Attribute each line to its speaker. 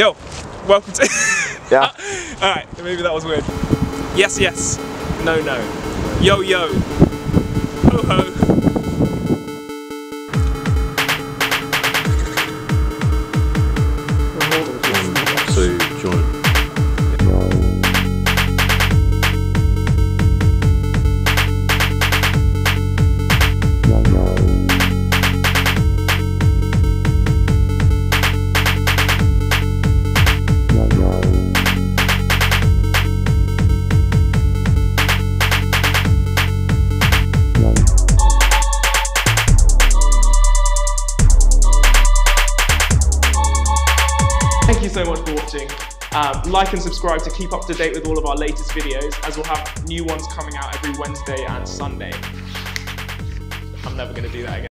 Speaker 1: Yo, welcome to.
Speaker 2: Yeah.
Speaker 1: All right, maybe that was weird. Yes, yes. No, no. Yo, yo. Ho, ho. Thank you so much for watching. Um, like and subscribe to keep up to date with all of our latest videos, as we'll have new ones coming out every Wednesday and Sunday. I'm never going to do that again.